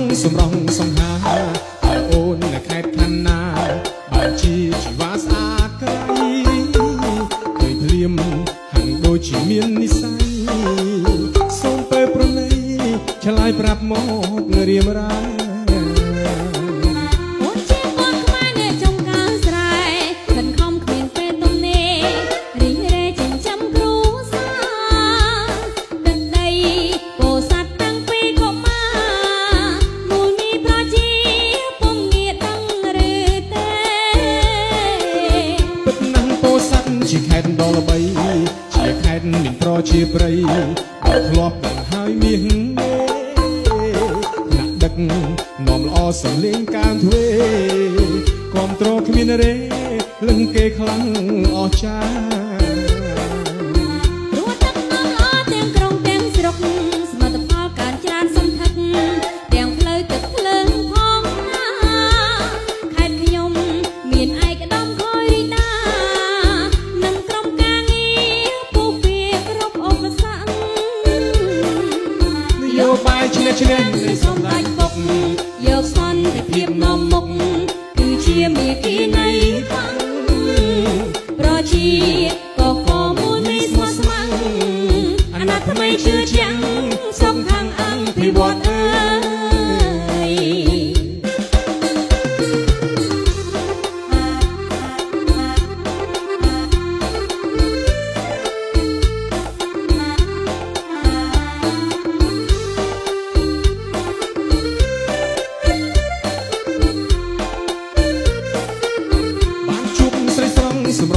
ងសម្រងសង្ហាតើអូននៅខេត្តឋានណាបើជាជីវ៉ាស្អាតក្រៃពេលភ្លៀមហាងដូចជាមាននិស័យសូមពេលប្រណីឆ្លើយប្រាប់មករៀបរាយ ដ៏ល្បីជាខេត្តមានប្រជាប្រិយដល់ធ្លាប់ដឹងហើយមាសណាក់ដឹកនាំល្អសំលេងកានទ្វេគ្រប់ត្រគ្មានរេលឹងគេខ្លាំងអស្ចារ្យ បាយឈ្នះឈ្នះនៃសម្ដេចពុកយកសន្តិភាពនាំមុខគឺជាមេគីនៃបាំងប្រជាក៏កមួយមានស្មោះស្ម័គ្រអាណត្តិថ្មីជឿជាក់សុខខា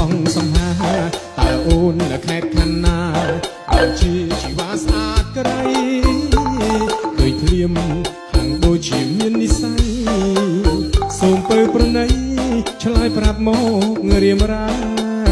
ងសម្រងសំហាតើអូននៅខេត្តខណ្ឌណាអាចជាជីវ៉ាស្អាតក្រៃឃើញភ្លៀមហាំងដូចជាមាននិស័យសូមពើប្រណីឆ្លើយប្រាប់មករៀមរា